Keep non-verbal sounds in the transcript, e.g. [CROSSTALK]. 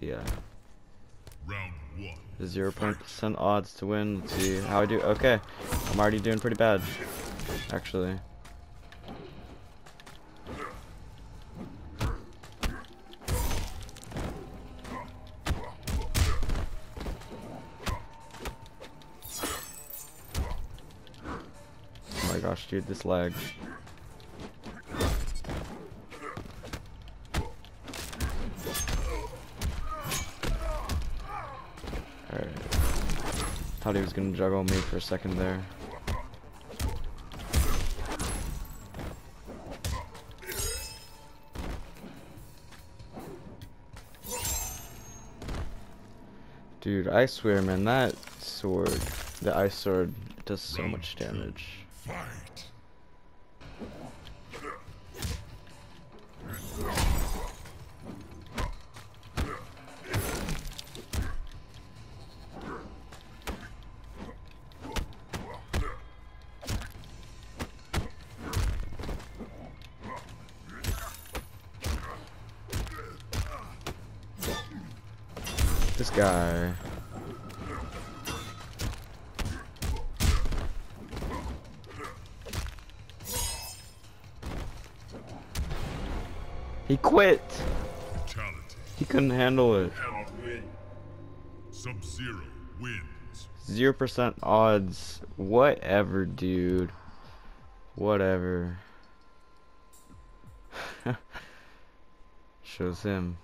Yeah. Round one. Zero percent odds to win. Let's see how I do. Okay, I'm already doing pretty bad, actually. Oh my gosh, dude, this lag. Thought he was gonna juggle me for a second there. Dude, I swear, man, that sword, the ice sword, does so much damage. This guy. He quit. He couldn't handle it. Sub-Zero wins. Zero percent odds. Whatever, dude. Whatever. [LAUGHS] Shows him.